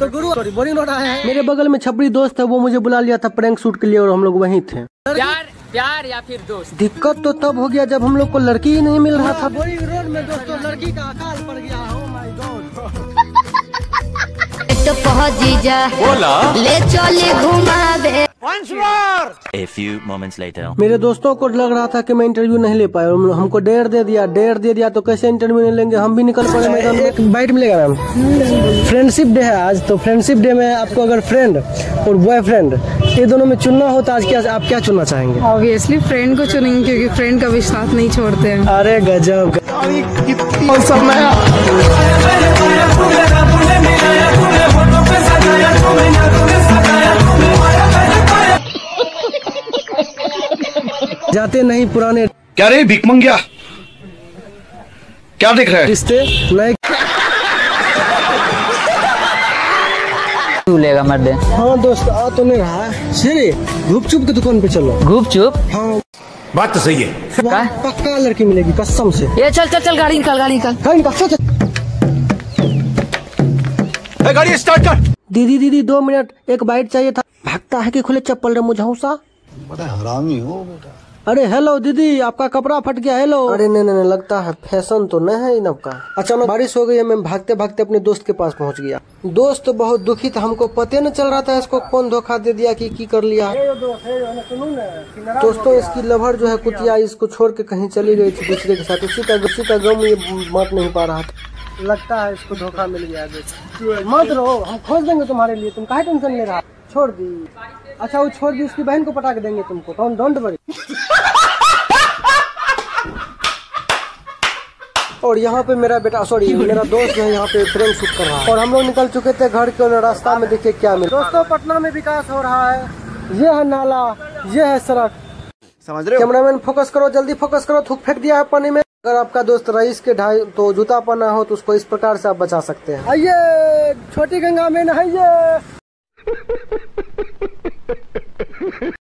तो गुरु sorry boring road आया है। मेरे बगल में छबरी दोस्त है वो मुझे बुला लिया था प्रैंक शूट के लिए और हम लोग वहीं थे। प्यार प्यार या फिर दोस्त? दिक्कत तो तब हो गया जब हम लोग को लड़की ही नहीं मिल रहा था। बोरिंग रोड में दोस्तों लड़की का अकाल पड़ गया। तो पहुँच जीजा। बोला। ले चले घुमावे A few moments later. मेरे दोस्तों को लग रहा था कि मैं इंटरव्यू नहीं ले पाया हमको डेढ़ दे दिया डेढ़ दे दिया तो कैसे इंटरव्यू नहीं लेंगे? हम भी निकल पड़े मैदान में। एक बाइट मिलेगा मैम। फ्रेंडशिप डे है आज तो फ्रेंडशिप डे में आपको अगर फ्रेंड और बॉयफ्रेंड ये दोनों में चुनना हो तो आज क्या आप क्या चुनना चाहेंगे? ऑब्वियसली फ्रेंड को चुनेंगे क्योंकि फ्रेंड कभी साथ नहीं छोड़ते हैं। अरे गजब। जाते नहीं पुराने क्या रे भिक मंगिया क्या देख रहा है? रिश्ते नए लेगा मर्दे हाँ दोस्त आ तो नहीं रहा। है सीरी गुपचुप की दुकान पे चलो। गुप चुप हाँ। बात तो सही है। पक्का लड़की मिलेगी कसम से। ये चल चल चल गाड़ी निकाल गाड़ी निकाल। कहीं का सच ए, गाड़ी स्टार्ट कर। दीदी दीदी दो मिनट। एक बाइट चाहिए था। भागता है कि खुले चप्पल रे मुझौसा बड़ा हरामी हो बेटा। अरे हेलो दीदी आपका कपड़ा फट गया हेलो अरे नहीं नहीं नहीं, लगता है फ़ैशन तो नहीं है इनब का। अचानक बारिश हो गई है मैं भागते भागते अपने दोस्त के पास पहुँच गया। दोस्त तो बहुत दुखी था हमको पते न चल रहा था इसको कौन धोखा दे दिया कि की कर लिया। दोस्तों इसकी लभर जो है कुतिया इसको छोड़ के कहीं चली गई थी दूसरे के साथ। उसी का उसी का गम ये मत नहीं पा रहा था। लगता है इसको धोखा मिल गया मत रहो हम खोज देंगे तुम्हारे लिए तुम काहे टेंशन ले रहा छोड़ दी। अच्छा वो छोड़ दी उसकी बहन को पटा के देंगे तुमको डोंट डोंट वरी और यहाँ पे मेरा बेटा सॉरी मेरा दोस्त जो है यहाँ पे फ्रेम शूट कर रहा है। और हम लोग निकल चुके थे घर के रास्ता में देखिए क्या मिला। दोस्तों पटना में विकास हो रहा है। ये है नाला ये है सड़क। समझ रहे हो? कैमरामैन फोकस करो जल्दी फोकस करो थूक फेंक दिया है पानी में। अगर आपका दोस्त रईस के ढाई तो जूता पहना हो तो उसको इस प्रकार से आप बचा सकते हैं। आइए छोटी गंगा में नहाइए।